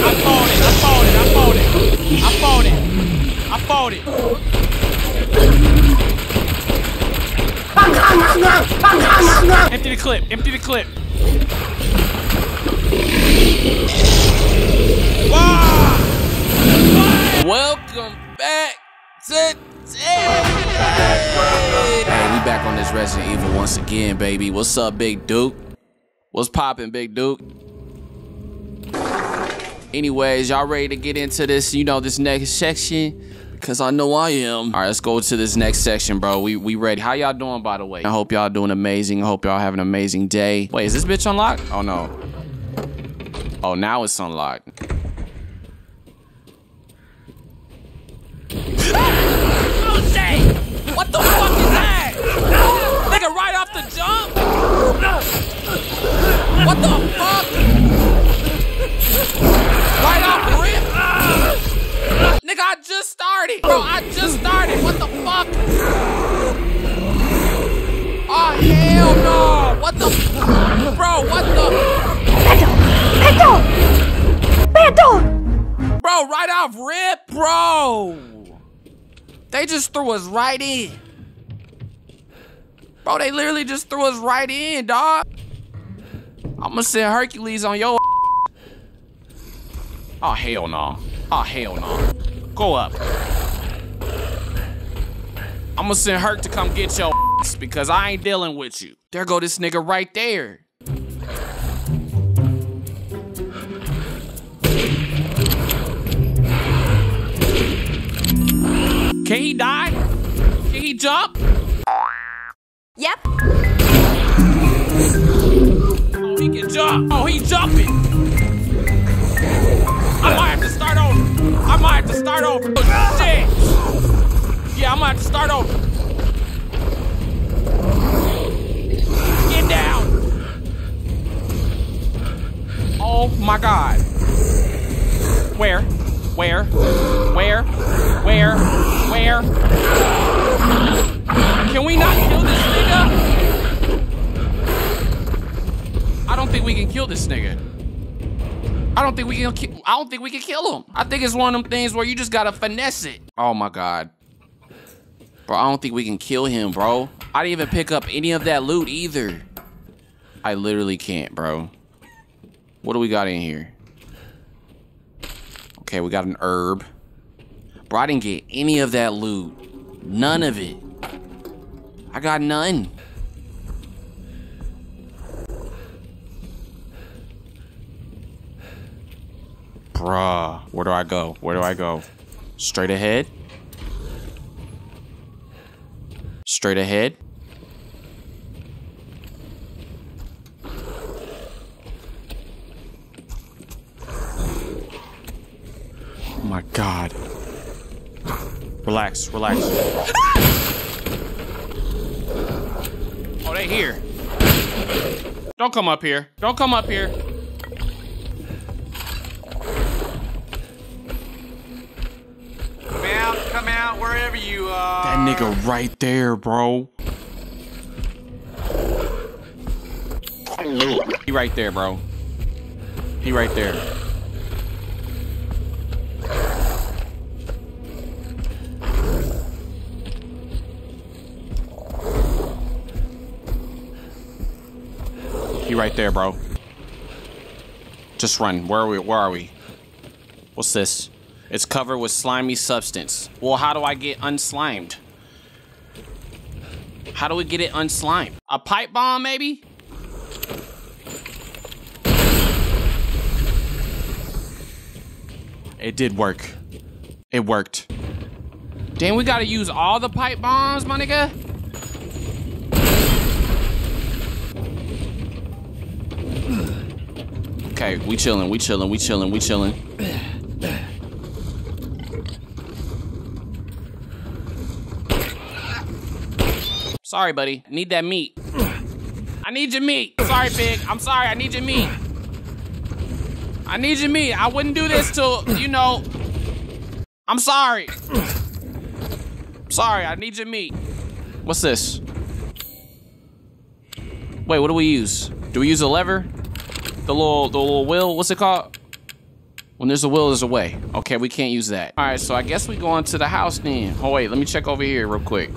I fought it. I fought it. I fought it. I fought it. I fought it. Empty the clip. Empty the clip. Welcome back to Hey, we back on this Resident Evil once again, baby. What's up, Big Duke? What's poppin', Big Duke? Anyways, y'all ready to get into this, you know, this next section? Cause I know I am. All right, let's go to this next section, bro. We we ready. How y'all doing, by the way? I hope y'all doing amazing. I hope y'all have an amazing day. Wait, is this bitch unlocked? Oh no. Oh, now it's unlocked. What the fuck is that? Nigga, right off the jump? What the fuck? Right off rip? Nigga, I just started. Bro, I just started. What the fuck? Oh, hell no. What the? Bro, what the? Beto! Beto! Bro, right off rip, bro. They just threw us right in. Bro, they literally just threw us right in, dog. I'ma send Hercules on your Oh, hell no. Oh, hell no. Go up. I'ma send Herc to come get your ass because I ain't dealing with you. There go this nigga right there. Can he die? Can he jump? Yep. Oh, he can jump. Oh, he jumping. I might have to start over. I might have to start over. Shit. Yeah, I might have to start over. Get down. Oh my god. Where? Where? Where? Where? Where? Can we not kill this nigga? I don't think we can kill this nigga. I don't think we can. ki- I don't think we can kill him. I think it's one of them things where you just gotta finesse it. Oh my god, bro! I don't think we can kill him, bro. I didn't even pick up any of that loot either. I literally can't, bro. What do we got in here? Okay, we got an herb. Bro, I didn't get any of that loot. None of it. I got none. Bruh, where do I go? Where do I go? Straight ahead? Straight ahead? Oh my god. Relax, relax. oh, they here. Don't come up here. Don't come up here. You are. That nigga right there, bro. He right there, bro. He right there. He right there, bro. Just run. Where are we? Where are we? What's this? It's covered with slimy substance. Well, how do I get unslimed? How do we get it unslimed? A pipe bomb, maybe? It did work. It worked. Damn, we gotta use all the pipe bombs, my nigga? Okay, we chilling, we chilling, we chilling, we chilling. Sorry, buddy. Need that meat. I need your meat. Sorry, pig. I'm sorry. I need your meat. I need your meat. I wouldn't do this till, you know. I'm sorry. Sorry, I need your meat. What's this? Wait, what do we use? Do we use a lever? The little, the little wheel? What's it called? When there's a will, there's a way. Okay, we can't use that. All right, so I guess we go into the house then. Oh, wait, let me check over here real quick.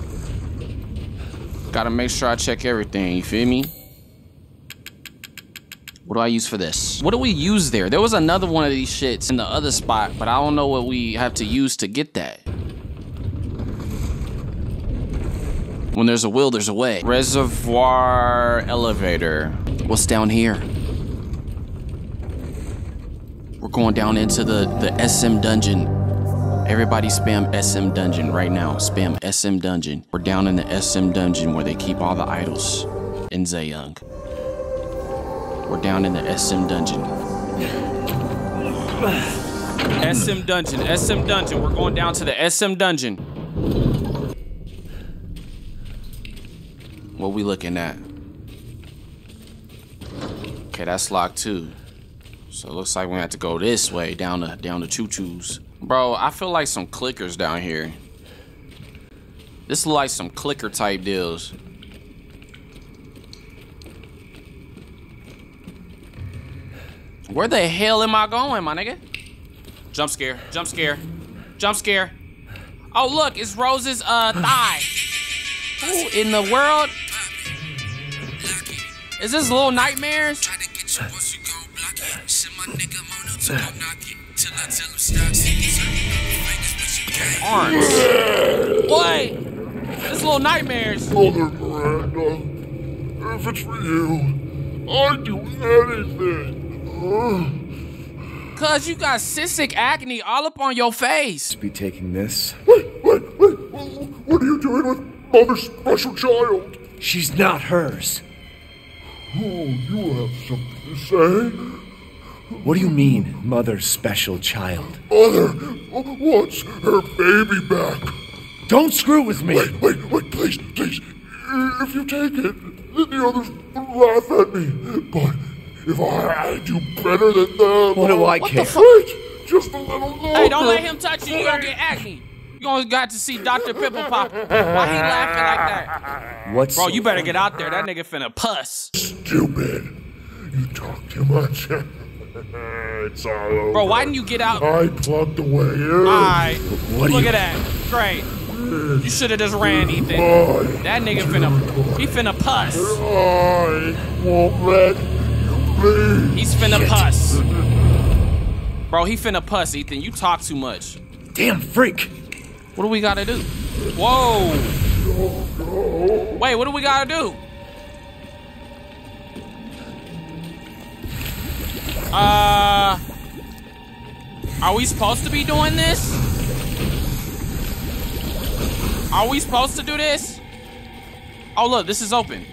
Gotta make sure I check everything, you feel me? What do I use for this? What do we use there? There was another one of these shits in the other spot, but I don't know what we have to use to get that. When there's a will, there's a way. Reservoir elevator. What's down here? We're going down into the, the SM dungeon. Everybody spam SM dungeon right now. Spam SM dungeon. We're down in the SM dungeon where they keep all the idols in Zayung. We're down in the SM dungeon. SM dungeon, SM dungeon. We're going down to the SM dungeon. What we looking at? Okay, that's locked too. So it looks like we have to go this way down the down the choo choos. Bro, I feel like some clickers down here. This is like some clicker type deals. Where the hell am I going, my nigga? Jump scare, jump scare, jump scare. Oh look, it's Rose's uh thigh. Who in the world? Is this little nightmares? Arms. What? This little nightmares. Mother Miranda, if it's for you, I'd do anything. Cause you got cystic acne all up on your face. Be taking this. Wait, wait, wait, what are you doing with Mother's special child? She's not hers. Oh, you have something to say? What do you mean, mother's special child? Mother wants her baby back. Don't screw with me! Wait, wait, wait, please, please. If you take it, then the others laugh at me. But if I, I do better than them. What do I What care? the fuck? Wait, just a little longer. Hey, don't let him touch you. You're gonna get acne. You gonna got to see Dr. Pimple Pop. Why he laughing like that? What's Bro, you better get out there. That nigga finna puss. Stupid. You talk too much. it's all over. Bro, why didn't you get out? I plugged away. Alright. What Look at that. Great. You should have just ran, Ethan. I, That nigga finna. He finna puss. I won't let you. He's finna puss. Bro, he finna puss, Ethan. You talk too much. Damn freak! What do we gotta do? Whoa. Wait, what do we gotta do? Uh. Are we supposed to be doing this? Are we supposed to do this? Oh, look, this is open.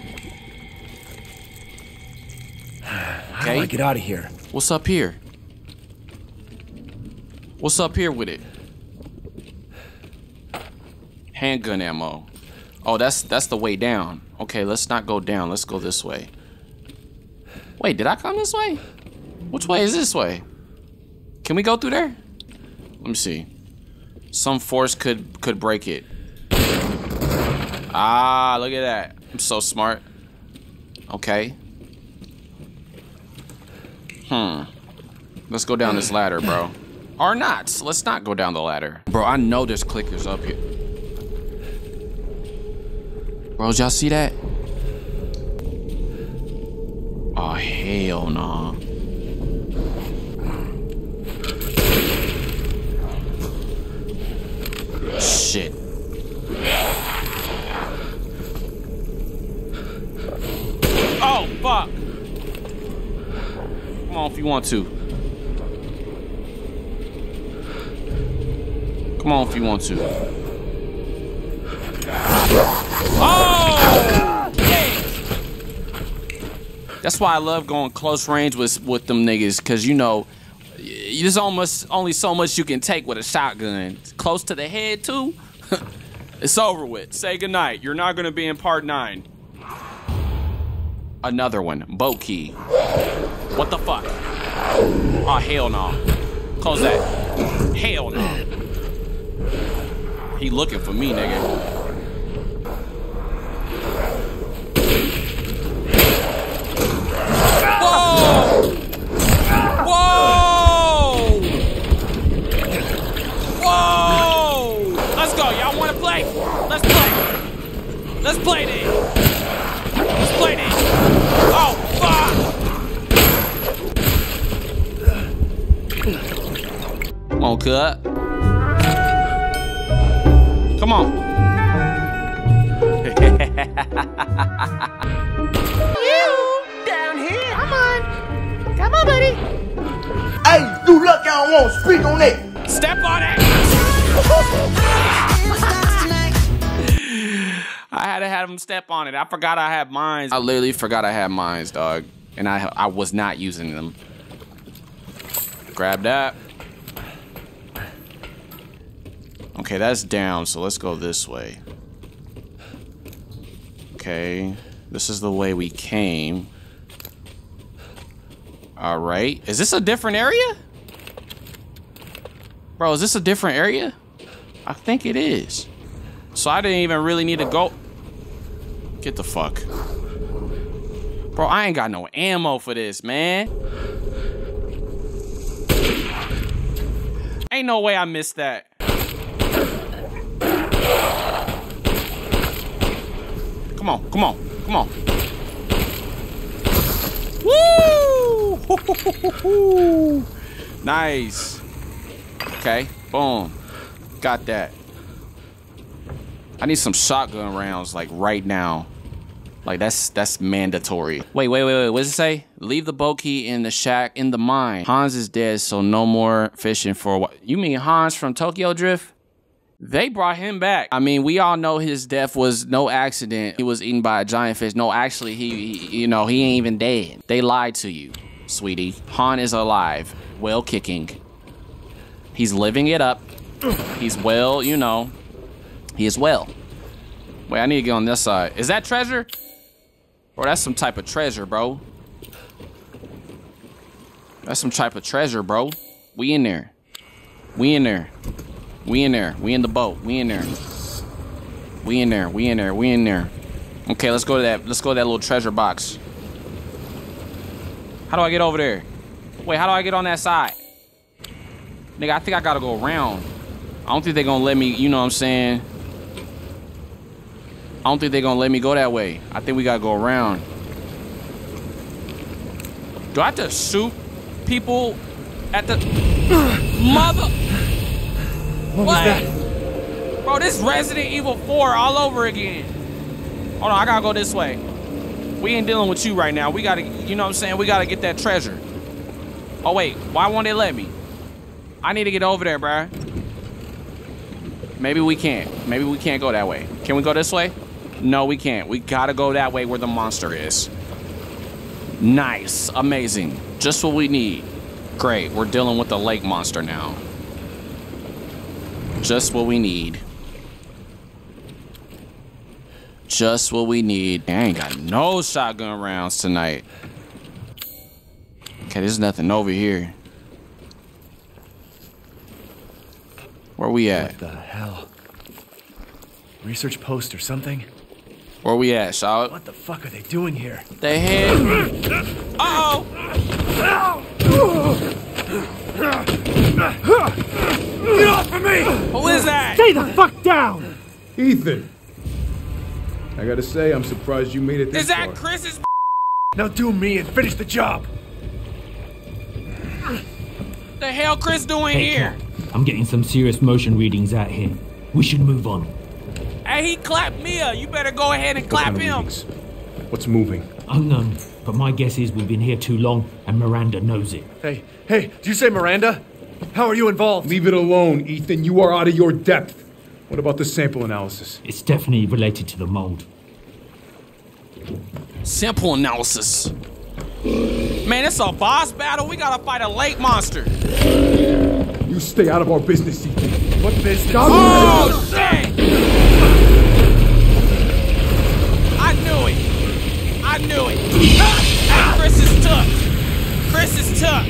How do I get out of here? What's up here? What's up here with it? Handgun ammo. Oh, that's that's the way down. Okay, let's not go down. Let's go this way. Wait, did I come this way? Which way is this way? Can we go through there? Let me see. Some force could could break it. Ah, look at that. I'm so smart. Okay. Hmm. Let's go down this ladder, bro. Or not. Let's not go down the ladder. Bro, I know there's clickers up here. Bro, y'all see that? Oh, hell no. Shit. Oh, fuck. Come on if you want to. Come on if you want to. Oh! That's why I love going close range with with them niggas, cause you know, there's almost only so much you can take with a shotgun. Close to the head too. it's over with. Say goodnight. You're not gonna be in part nine. Another one. Bokey. What the fuck? Oh, hell no. Nah. Close that. Hell no. Nah. He looking for me, nigga. Let's play this! Fuck. Come on, cut. Come on. Down here. Come on. Come on, buddy. Hey, you lucky I don't want to speak on that. Step on it. I had to have him step on it. I forgot I had mines. I literally forgot I had mines, dog. And I I was not using them. Grab that. Okay, that's down, so let's go this way. Okay, this is the way we came. All right, is this a different area? Bro, is this a different area? I think it is. So I didn't even really need to go. Get the fuck. Bro, I ain't got no ammo for this, man. Ain't no way I missed that. Come on, come on, come on. Woo! nice. Okay, boom. Got that. I need some shotgun rounds like right now. Like that's that's mandatory. Wait, wait, wait, wait. What does it say? Leave the boat key in the shack in the mine. Hans is dead, so no more fishing for what? You mean Hans from Tokyo Drift? They brought him back. I mean, we all know his death was no accident. He was eaten by a giant fish. No, actually, he, he you know, he ain't even dead. They lied to you, sweetie. Han is alive, well kicking. He's living it up. He's well, you know, he is well. Wait, I need to get on this side. Is that treasure? Or that's some type of treasure, bro. That's some type of treasure, bro. We in there. We in there. We in there. We in the boat. We in there. We in there. We in there. We in there. Okay, let's go to that. Let's go to that little treasure box. How do I get over there? Wait, how do I get on that side? Nigga, I think I gotta go around. I don't think they're gonna let me, you know what I'm saying? I don't think they're gonna let me go that way. I think we gotta go around. Do I have to shoot people at the mother? What was that? Bro, this Resident Evil 4 all over again. Hold on, I gotta go this way. We ain't dealing with you right now. We gotta, you know what I'm saying? We gotta get that treasure. Oh, wait. Why won't they let me? I need to get over there, bruh. Maybe we can't. Maybe we can't go that way. Can we go this way? No, we can't. We gotta go that way where the monster is. Nice. Amazing. Just what we need. Great. We're dealing with the lake monster now. Just what we need. Just what we need. I ain't got no shotgun rounds tonight. Okay, there's nothing over here. Where we at? What the hell? Research post or something? Where we at, Charlotte? What the fuck are they doing here? They hit. Uh-oh! Get off of me! Who is that? Stay the fuck down! Ethan. I gotta say, I'm surprised you made it this Is that far. Chris's Now do me and finish the job. the hell Chris doing Hey, here? Cap, I'm getting some serious motion readings out here. We should move on. Hey, he clapped Mia. You better go ahead and What clap kind of him. meetings? What's moving? Unknown, but my guess is we've been here too long and Miranda knows it. Hey, hey, did you say Miranda? How are you involved? Leave it alone, Ethan. You are out of your depth. What about the sample analysis? It's definitely related to the mold. Sample analysis. Man, it's a boss battle. We gotta fight a lake monster. You stay out of our business, Ethan. What business? Oh, shit! I knew it. I knew it. Chris is took. Chris is took.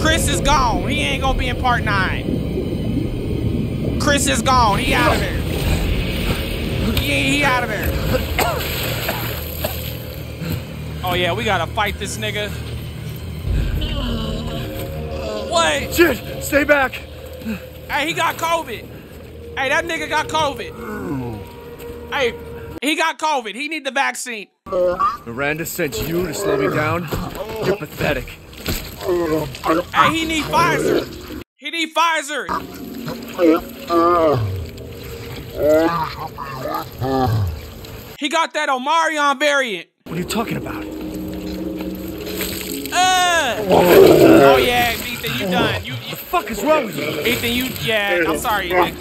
Chris is gone. He ain't gonna be in part nine. Chris is gone. He out of there. He, he out of there. Oh yeah, we gotta fight this nigga. What? Shit! Stay back! Hey, he got COVID. Hey, that nigga got COVID. Hey, he got COVID. He need the vaccine. Miranda sent you to slow me down? You're pathetic. Hey, he need Pfizer. He need Pfizer. He got that Omarion variant. What are you talking about? Uh. Oh yeah, Ethan, you done. You, fuck is wrong with you? Ethan, you yeah. I'm sorry, Ethan.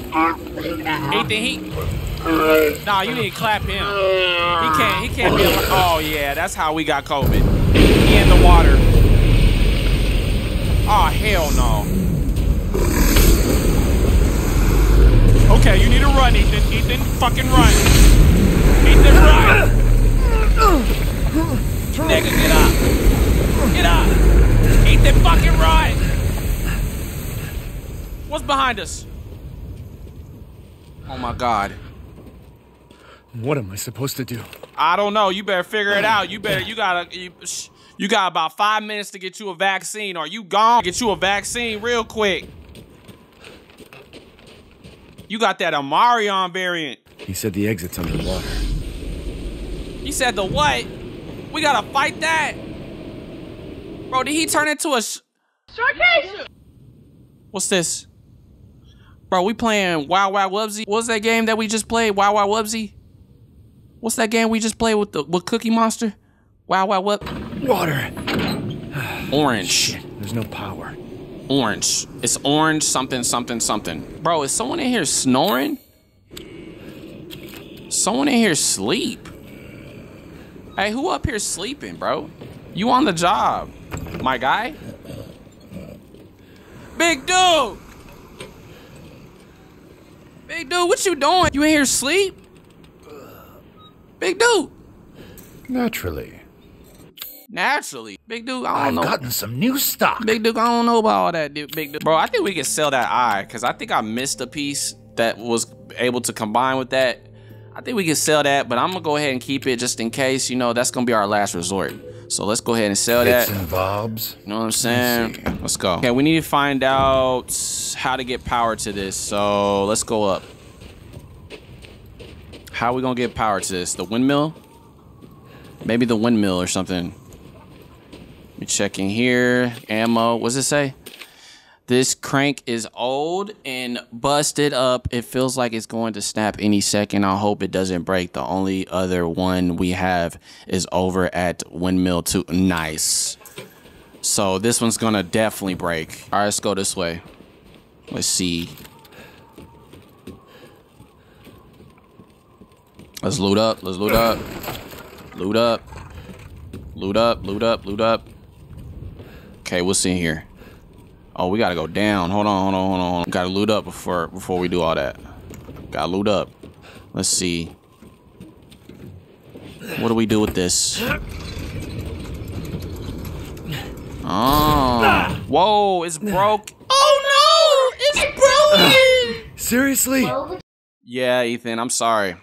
Ethan, he. Nah, you need to clap him. He can't. He can't be. Al- oh yeah, that's how we got COVID. He in the water. Oh hell no. Okay, you need to run, Ethan. Ethan, fucking run. Ethan, run. Nigga, get up. Get up. Ethan, fucking run. What's behind us? Oh my god. What am I supposed to do? I don't know. You better figure it out. You better. You gotta. You, sh- you got about five minutes to get you a vaccine. Or you gone? Get you a vaccine real quick. You got that Omarion variant. He said the exit's underwater. He said the what? We gotta fight that. Bro, did he turn into a? Sh- What's this? Bro, we playing Wow Wow Wubsy. What's that game that we just played? Wow Wow Wubsy. What's that game we just played with the with Cookie Monster? Wow Wow Wub. Water! Orange. There's no power. Orange. It's orange something something something. Bro, is someone in here snoring? Someone in here sleep. Hey, who up here sleeping, bro? You on the job, my guy? Big dude! Big dude, what you doing? You in here sleep? Big dude. Naturally. Naturally. Big dude, I I've don't know. gotten some new stock. Big dude, I don't know about all that, dude. Big dude. Bro, I think we can sell that eye because I think I missed a piece that was able to combine with that. I think we can sell that, but I'm gonna go ahead and keep it just in case. You know, that's gonna be our last resort. So let's go ahead and sell Bits that. and bobs. You know what I'm saying? Let's go. Okay, we need to find out how to get power to this. So let's go up. How are we gonna get power to this? The windmill? Maybe the windmill or something. Let me check in here. Ammo. What's it say? This crank is old and busted up. It feels like it's going to snap any second. I hope it doesn't break. The only other one we have is over at Windmill 2. Nice. So this one's gonna definitely break. All right, let's go this way. Let's see. Let's loot up. Let's loot up. Loot up. Loot up. Loot up. Loot up. Okay, what's in here? Oh, we gotta go down. Hold on, hold on, hold on. Hold on. Gotta loot up before before we do all that. Gotta loot up. Let's see. What do we do with this? Oh. Whoa, it's broke. Oh no! It's broken! Seriously? Yeah, Ethan, I'm sorry.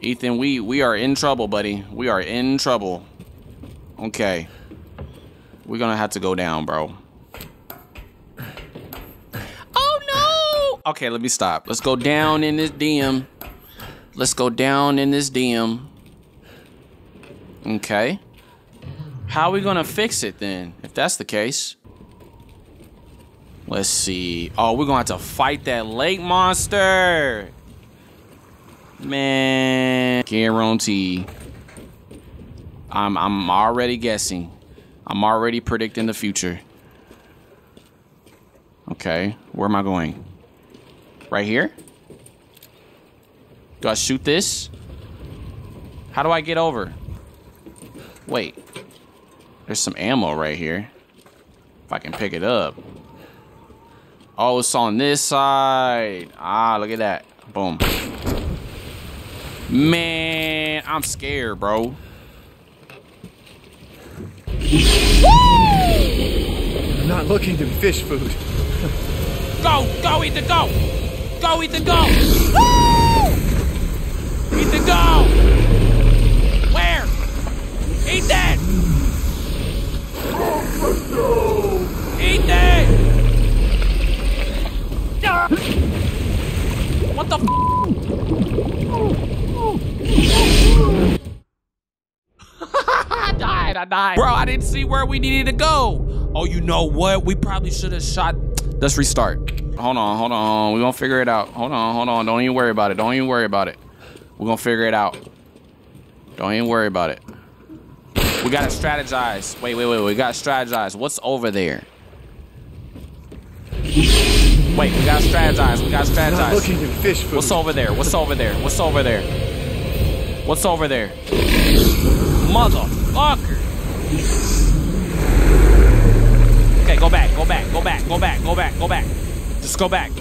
Ethan, we we are in trouble, buddy. We are in trouble. Okay. We're gonna have to go down, bro. Oh no! Okay, let me stop. Let's go down in this DM. Let's go down in this DM. Okay. How are we gonna fix it then, if that's the case? Let's see. Oh, we're gonna have to fight that lake monster. Man, guarantee. I'm I'm already guessing. I'm already predicting the future. Okay, where am I going? Right here? Do I shoot this? How do I get over? Wait. There's some ammo right here. If I can pick it up. Oh, it's on this side. Ah, look at that. Boom. Man, I'm scared, bro. I'm not looking to fish food. Go, go, Ethan, go! Go, Ethan, go! Woo! Ethan, go! Where? Ethan! Ethan! What the f? I died. I died. Bro, I didn't see where we needed to go. Oh, you know what? We probably should have shot. Let's restart. Hold on, hold on. We're gonna figure it out. Hold on, hold on. Don't even worry about it. Don't even worry about it. We're gonna figure it out. Don't even worry about it. We gotta strategize. Wait, wait, wait. We gotta strategize. What's over there? Wait, we gotta strategize. We gotta strategize. Not looking in fish food. What's over there? What's over there? What's over there? What's over there? Motherfucker. Okay, go back, go back, go back, go back, go back, go back. Just go back.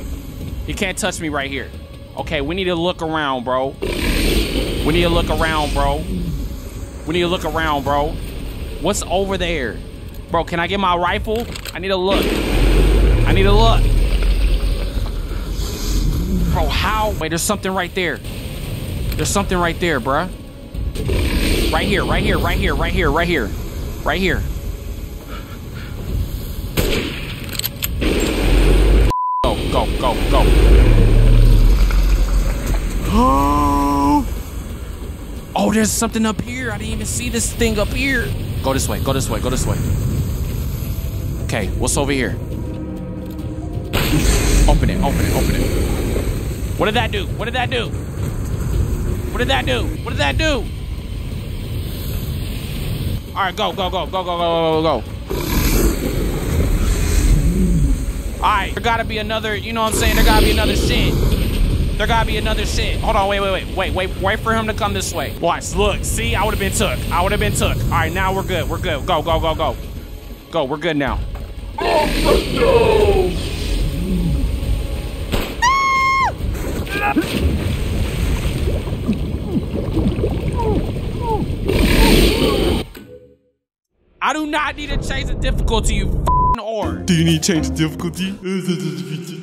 He can't touch me right here. Okay, we need to look around, bro. We need to look around, bro. We need to look around, bro. What's over there? Bro, can I get my rifle? I need to look. I need to look. Bro, how? Wait, there's something right there. There's something right there, bruh. Right here, right here, right here, right here, right here. Right here. Go, go, go, go. Oh, there's something up here. I didn't even see this thing up here. Go this way, go this way, go this way. Okay, what's over here? Open it, open it, open it. What did that do? What did that do? What did that do? What did that do? All right, go, go, go, go, go, go, go, go. All right, there gotta be another, you know what I'm saying? There gotta be another shit. There gotta be another shit. Hold on, wait, wait, wait, wait, wait, wait for him to come this way. Watch, look, see, I would have been took. I would have been took. All right, now we're good. We're good. Go, go, go, go. Go, we're good now. I do not need to change the difficulty, you f***ing or. Do you need to change the difficulty?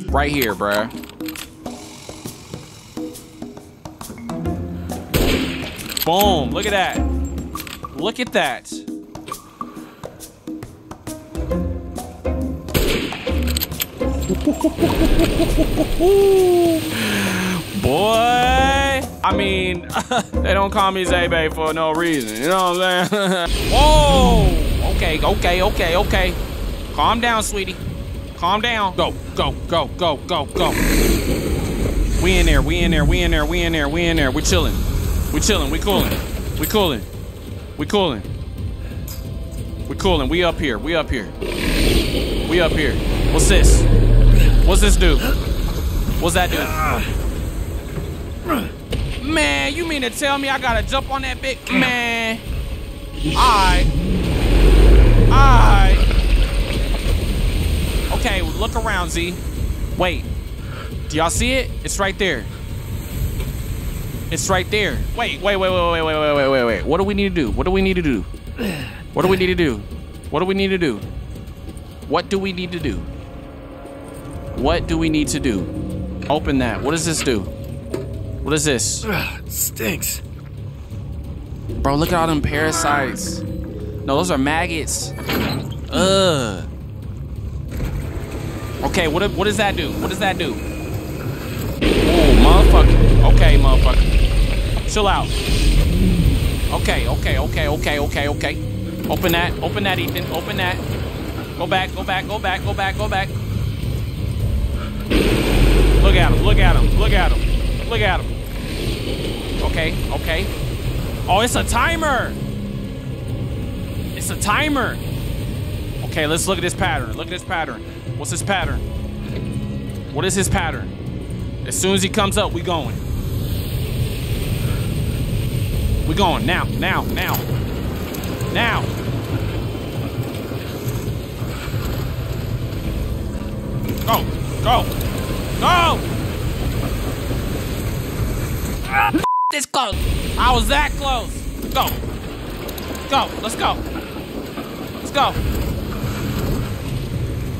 Right here, bruh. Boom, look at that. Look at that. Boy, I mean, they don't call me Zebe for no reason. You know what I'm saying? Whoa! Okay, okay, okay, okay. Calm down, sweetie. Calm down. Go, go, go, go, go, go. We in there, we in there, we in there, we in there, we in there. We chilling. We chilling, we cooling. We cooling. We cooling. We cooling. We up here. We up here. We up here. What's this? What's this do? What's that do? Man, you mean to tell me I gotta jump on that big man? Alright. Alright. Okay, look around, Z. Wait. Do y'all see it? It's right there. It's right there. Wait, wait, wait, wait, wait, wait, wait, wait, wait, wait. What do we need to do? What do we need to do? What do we need to do? What do we need to do? What do we need to do? What do we need to do? Open that. What does this do? What is this? Ugh, stinks. Bro, look at all them parasites. No, those are maggots. Ugh. Okay, what what does that do? What does that do? Oh, motherfucker. Okay, motherfucker. Chill out. Okay, okay, okay, okay, okay, okay. Open that. Open that, Ethan. Open that. Go back, go back, go back, go back, go back. Look at him, look at him, look at him, look at him. Okay, okay. Oh, it's a timer. It's a timer. Okay, let's look at this pattern. Look at this pattern. What's his pattern? What is his pattern? As soon as he comes up, we going. We going now, now, now, now. Go, go, go! Ah, this close. I was that close. Go, go. Let's go. Let's go.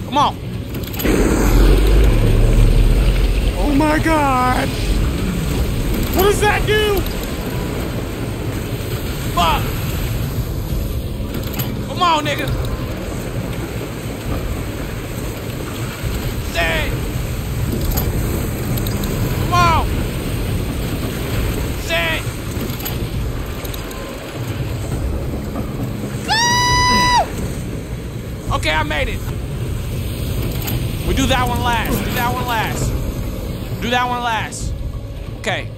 Come on. Oh my god. What does that do? Fuck! Come on, nigga! Stand! Come on! Stand! Okay, I made it. We do that one last. Do that one last. Do that one last. Okay.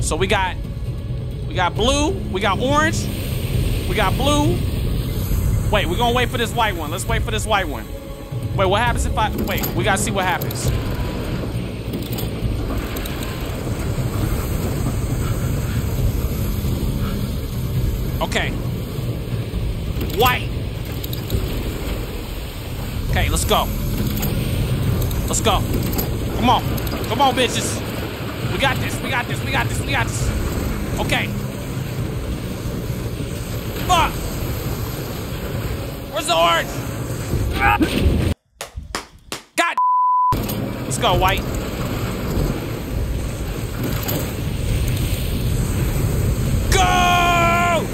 So we got we got blue, we got orange, we got blue. Wait, we're gonna wait for this white one. Let's wait for this white one. Wait, what happens if I wait? We gotta see what happens. Okay. White. Okay, let's go. Let's go. Come on. Come on, bitches. We got this. We got this. We got this. We got this. Okay. Fuck. Where's the orange? Ah. God. Let's go, white. Go!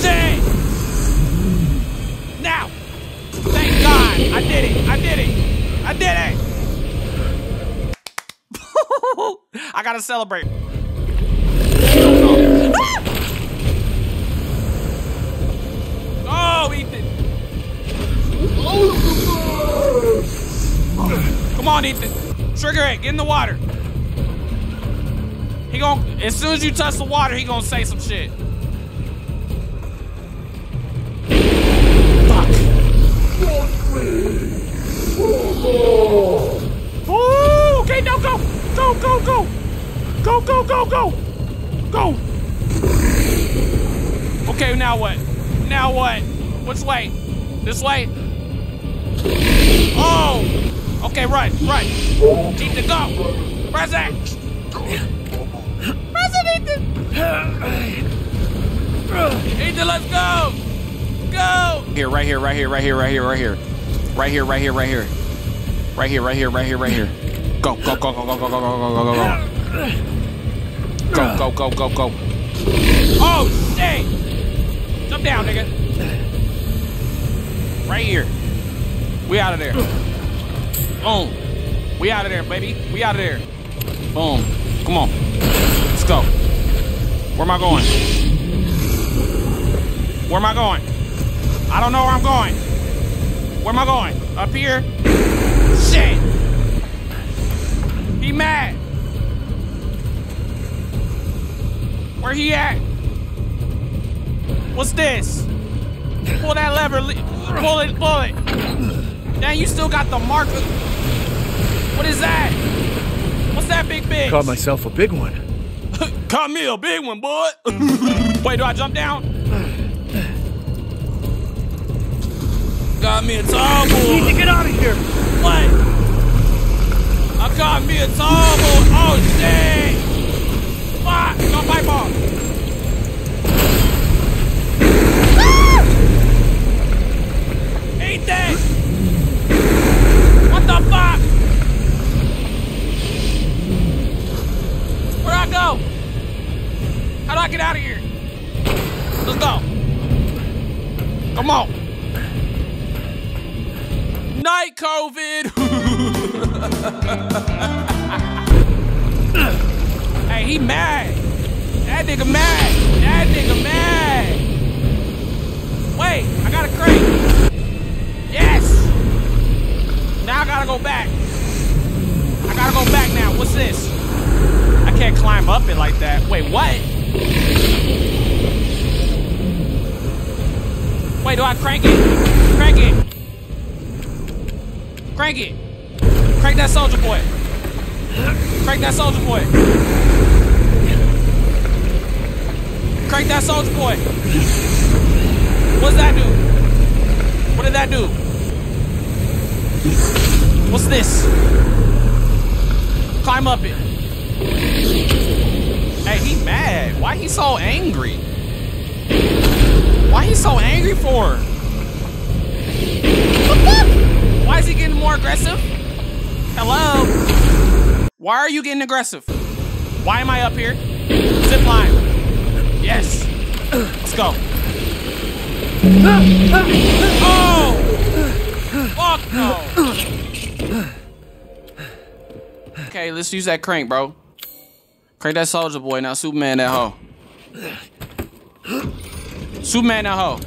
Shit! Now! Thank God! I did it! I did it! I did it! I gotta celebrate. Ethan! Come on, Ethan. Trigger it. Get in the water. He gon' as soon as you touch the water, he gonna say some shit. Ooh, okay, now go. Go, go, go. Go, go, go, go. Go. Okay, now what? Now what? Which way? This way? Oh! Okay, run, run. Need to go. Press it. Press it, Ethan. Ethan, let's go. Go. Here, right here, right here, right here, right here, right here. Right here, right here, right here. Right here, right here, right here, right here. Go, go, go, go, go, go, go, go, go, go, go. Go, go, go, go, go. Oh, shit! Jump down, nigga. Right here. We out of there. Boom. We out of there, baby. We out of there. Boom. Come on. Let's go. Where am I going? Where am I going? I don't know where I'm going. Where am I going? Up here? Shit! He mad. Where he at? What's this? Pull that lever. Pull it, pull it. Dang, you still got the mark. What is that? What's that big bitch? Caught myself a big one. Caught me a big one, boy. Wait, do I jump down? Got me a tall boy. Need to get out of here. What? I got me a tall boy. Hello? Why are you getting aggressive? Why am I up here? Zip line. Yes. Let's go. Oh! Fuck no. Okay, let's use that crank, bro. Crank that soldier boy. Now Superman that hoe. Superman that hoe.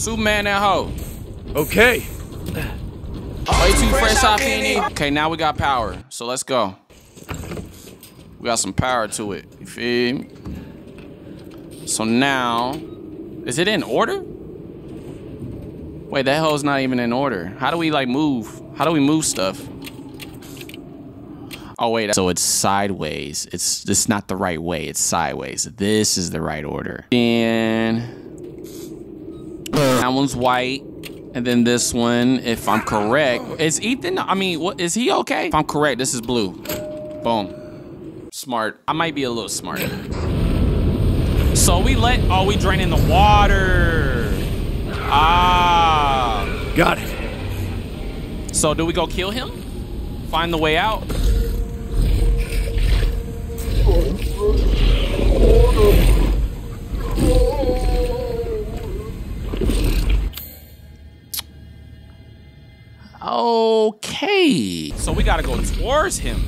Superman that hoe. Okay. Way too fresh off any. Okay, now we got power. So let's go. We got some power to it. You feel me? So now, is it in order? Wait, that hoe's not even in order. How do we like move? How do we move stuff? Oh wait, so it's sideways. It's it's not the right way. It's sideways. This is the right order. And that one's white. And then this one, if I'm correct, is Ethan? I mean, what is he okay? If I'm correct, this is blue. Boom. Smart. I might be a little smart. So we let. Oh, we drain in the water. Ah. Got it. So do we go kill him? Find the way out? Gotta go towards him.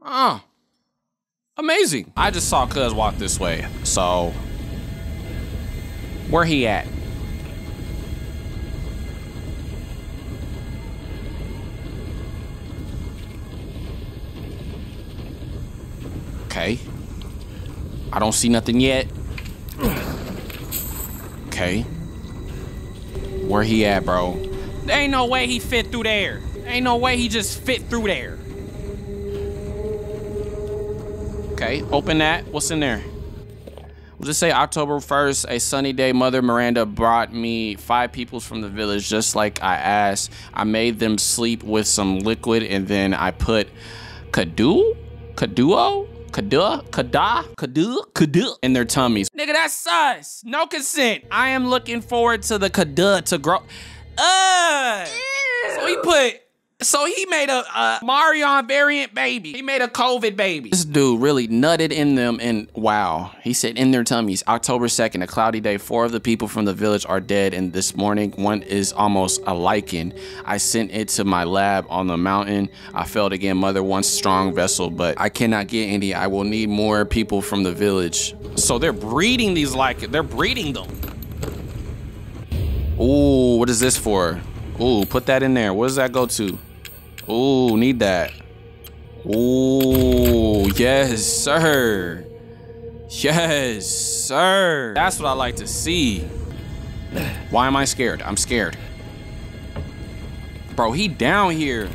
Oh. Amazing. I just saw Cuz walk this way. So where he at? Okay. I don't see nothing yet. Okay. Where he at, bro? Ain't no way he fit through there. Ain't no way he just fit through there. Okay, open that. What's in there? We'll just say October 1st, a sunny day, Mother Miranda brought me five peoples from the village just like I asked. I made them sleep with some liquid and then I put Kadu? Kaduo? Kada? Kada? Kadu? Kadu? In their tummies. Nigga, that's sus. No consent. I am looking forward to the Kada to grow. Uh. So he put. So he made a, Omarion variant baby. He made a COVID baby. This dude really nutted in them and wow. He said in their tummies. October 2nd, a cloudy day. Four of the people from the village are dead and this morning one is almost a Lycan. I sent it to my lab on the mountain. I failed again. Mother wants strong vessel, but I cannot get any. I will need more people from the village. So they're breeding these like they're breeding them. Ooh, what is this for? Ooh, put that in there. What does that go to? Ooh, need that. Ooh, yes, sir. Yes, sir. That's what I like to see. Why am I scared? I'm scared. Bro, he down here.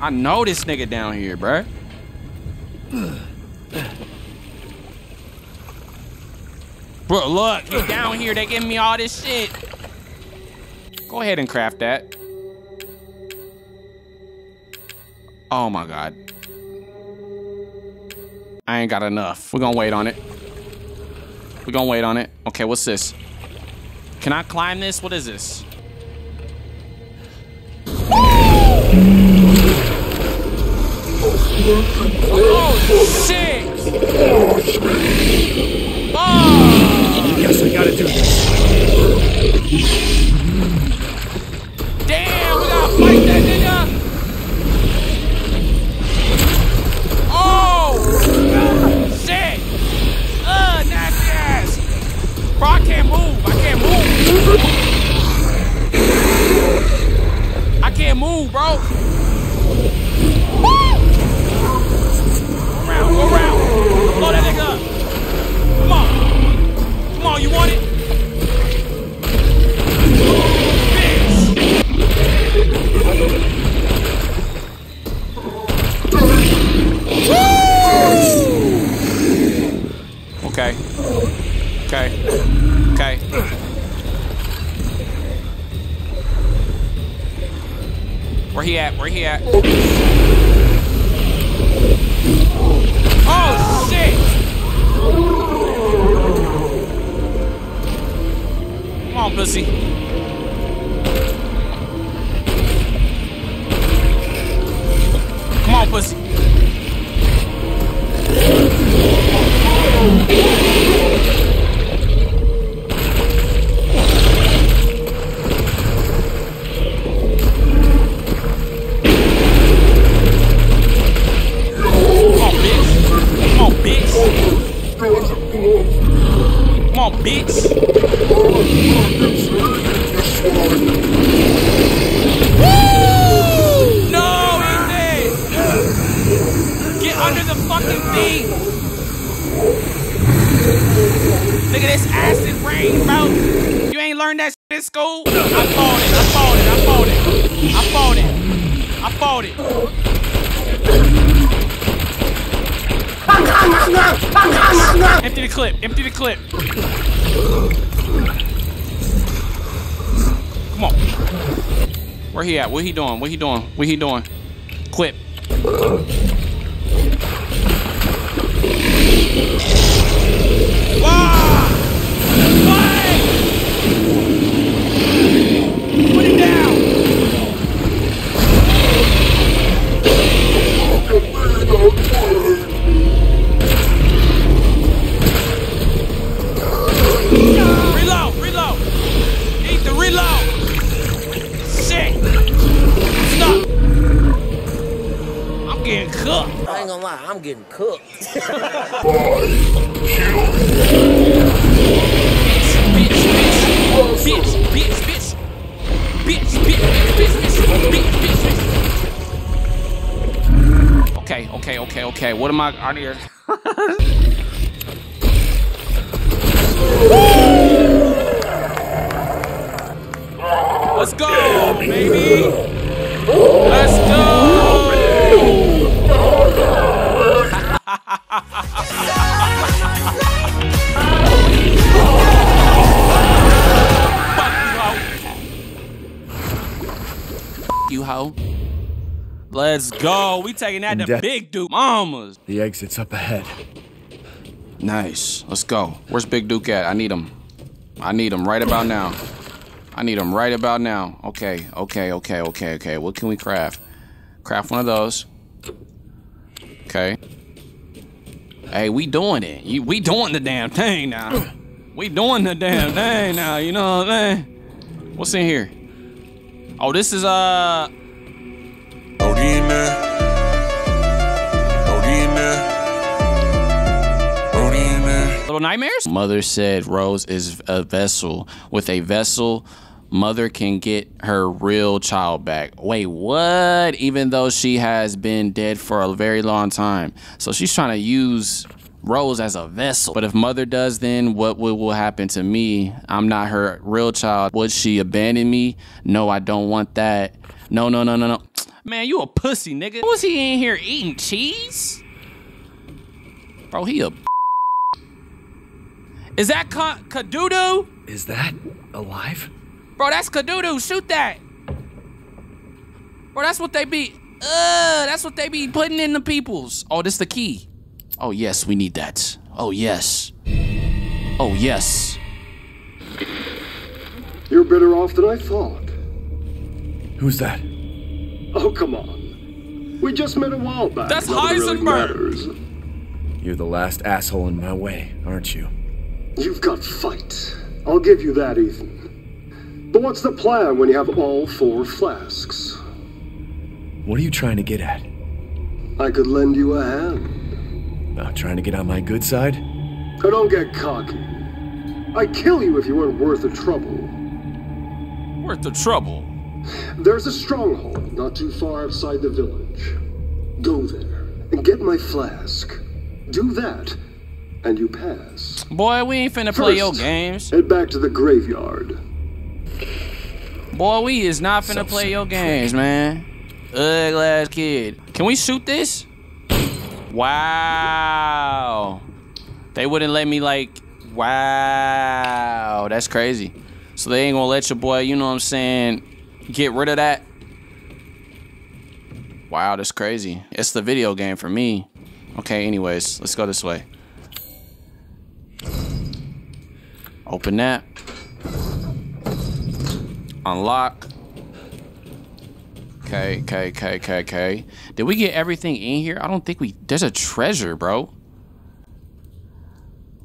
I know this nigga down here, bruh. Bro, look, he down here. They giving me all this shit. Go ahead and craft that. Oh my god. I ain't got enough. We're gonna wait on it. We're gonna wait on it. Okay, what's this? Can I climb this? What is this? Oh shit! Oh! Yes, I gotta do this. Fight that nigga! Oh! Shit! Uh, nasty ass! Bro, I can't move. I can't move. I can't move, bro. Look at this acid rain, bro. You ain't learned that in school? I fought it, I fought it, I fought it. I fought it. I fought it. Empty the clip, empty the clip. Come on. Where he at? What he doing? What he doing? What he doing? Clip. Ah! Ain't gonna lie, I'm getting cooked. Okay, okay, okay, okay. What am I out here? Let's go, baby. Let's go. you hoe. Let's go. We taking that to. Big Duke Mamas. The exit's up ahead. Nice. Let's go. Where's Big Duke at? I need him. I need him right about now. I need him right about now. Okay, okay, okay, okay, okay. What can we craft? Craft one of those. Okay. Hey, we doing it. We doing the damn thing now. We doing the damn thing now. You know what I'm saying? What's in here? Oh, this is uh. Little nightmares. Mother said Rose is a vessel. With a vessel, mother can get her real child back. Wait, what? Even though she has been dead for a very long time. So she's trying to use Rose as a vessel. But if mother does, then what will, will happen to me? I'm not her real child. Would she abandon me? No, I don't want that. No, no, no, no, no. Man, you a pussy, nigga. Was he in here eating cheese? Bro, he a Is that Ka- Kadudu? Is that alive? Bro, that's Kadudu. Shoot that. Bro, that's what they be. Uh, that's what they be putting in the peoples. Oh, this the key. Oh yes, we need that. Oh yes. Oh yes. You're better off than I thought. Who's that? Oh, come on. We just met a while back. That's Not that it really Heisenberg. You're the last asshole in my way, aren't you? You've got fight. I'll give you that, Ethan. But what's the plan when you have all four flasks? What are you trying to get at? I could lend you a hand. Uh, trying to get on my good side? Now don't get cocky. I'd kill you if you weren't worth the trouble. Worth the trouble. There's a stronghold not too far outside the village. Go there and get my flask. Do that, and you pass. Boy, we ain't finna play your games. Head back to the graveyard. Boy, we is not finna So play your games, man. Ugly ass kid. Can we shoot this? Wow. They wouldn't let me like. Wow, that's crazy. So they ain't gonna let your boy, you know what I'm saying, get rid of that. Wow, that's crazy. It's the video game for me. Okay, anyways, let's go this way. Open that. Unlock. Okay, okay, okay, okay, okay. Did we get everything in here? I don't think we... There's a treasure, bro.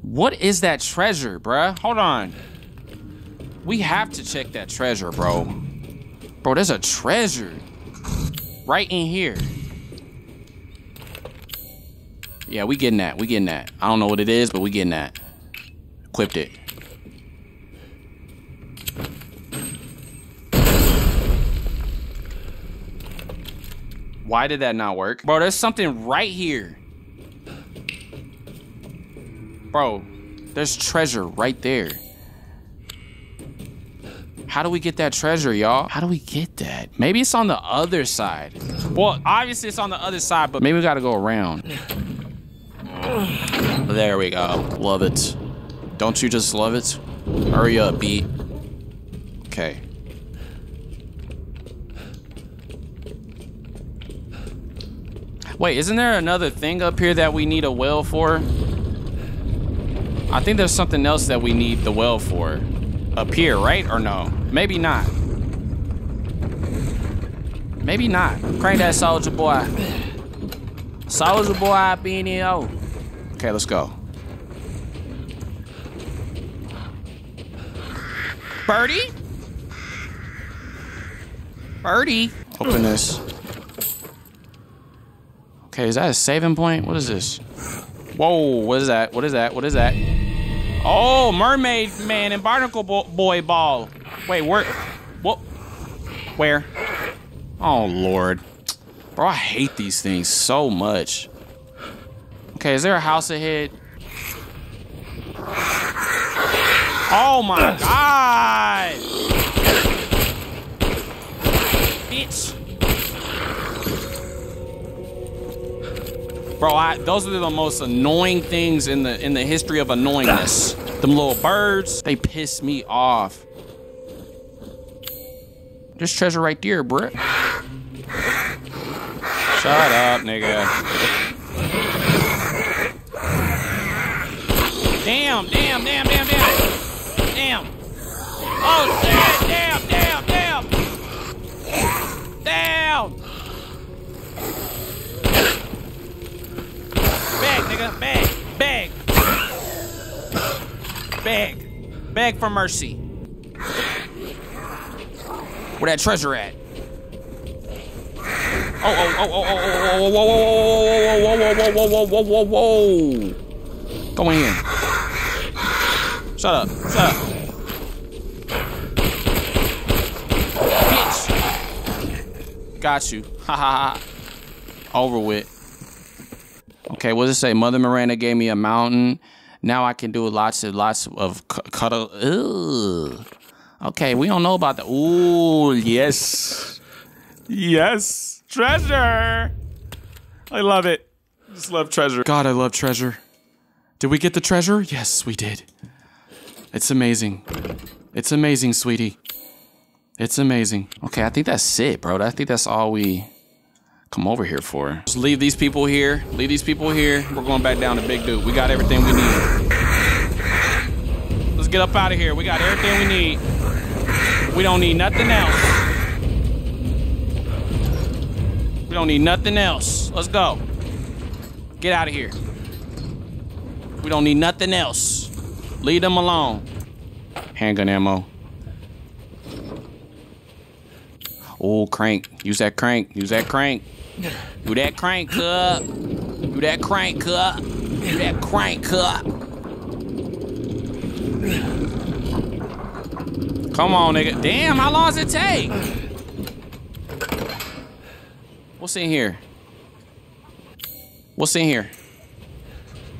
What is that treasure, bruh? Hold on. We have to check that treasure, bro. Bro, there's a treasure. Right in here. Yeah, we getting that. We getting that. I don't know what it is, but we getting that. Equipped it. Why did that not work? Bro, there's something right here. Bro, there's treasure right there. How do we get that treasure, y'all? How do we get that? Maybe it's on the other side. Well, obviously it's on the other side, but maybe we gotta go around. There we go. Love it. Don't you just love it? Hurry up, beat. Okay. Wait, isn't there another thing up here that we need a well for? I think there's something else that we need the well for. Up here, right? Or no? Maybe not. Maybe not. Crank that soldier boy. Soldier boy oh. Okay, let's go. Birdie? Birdie? Open this. Okay, is that a saving point? What is this? Whoa, what is that? What is that? What is that? Oh, mermaid man and barnacle bo boy ball. Wait, where? What? Where? Oh, Lord. Bro, I hate these things so much. Okay, is there a house ahead? Oh my god! Bitch. Bro, I, those are the most annoying things in the in the history of annoyingness. Them little birds, they piss me off. There's treasure right there, bruh. Shut up, nigga. Damn, damn, damn, damn, damn. Damn. Oh, shit. Damn, damn, damn. Damn. Beg, nigga. Beg. Beg. Beg. Beg for mercy. Where that treasure at? Oh, oh, oh, oh, oh, oh, whoa, whoa, whoa, whoa, whoa, whoa, whoa, whoa, whoa, whoa. Go in. Shut up. Shut up. Bitch. Got you. Ha ha ha. Over with. Okay, what does it say? Mother Miranda gave me a mountain. Now I can do lots and lots of cuddle. Ugh. Okay, we don't know about that. Ooh, yes. Yes. Treasure. I love it. Just love treasure. God, I love treasure. Did we get the treasure? Yes, we did. It's amazing. It's amazing, sweetie. It's amazing. Okay, I think that's it, bro. I think that's all we come over here for. Just leave these people here. Leave these people here. We're going back down to Big Dude. We got everything we need. Let's get up out of here. We got everything we need. We don't need nothing else. We don't need nothing else. Let's go. Get out of here. We don't need nothing else. Leave them alone. Handgun ammo. Oh, crank. Use that crank. Use that crank. Do that crank up. Do that crank up. Do that crank up. Come on, nigga. Damn, how long does it take? What's in here? What's in here?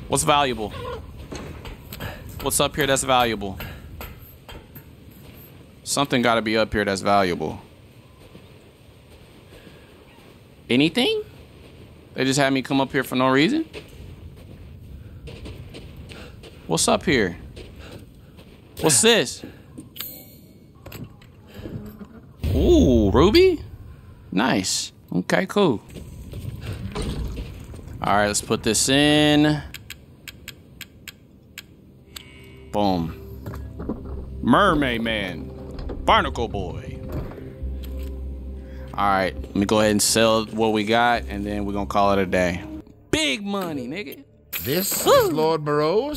What's valuable? What's up here that's valuable? Something gotta be up here that's valuable. Anything? They just had me come up here for no reason? What's up here? What's this? Ooh, Ruby? Nice. Okay, cool. All right, let's put this in. Boom. Mermaid Man. Barnacle Boy. All right, let me go ahead and sell what we got, and then we're gonna call it a day. Big money, nigga. This is Lord Moreau.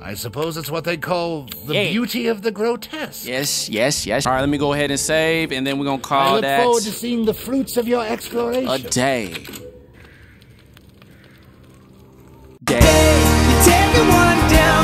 I suppose it's what they call the yeah. beauty of the grotesque. Yes, yes, yes. All right, let me go ahead and save, and then we're gonna call it I look that forward to seeing the fruits of your exploration. A day. Day. You take one down.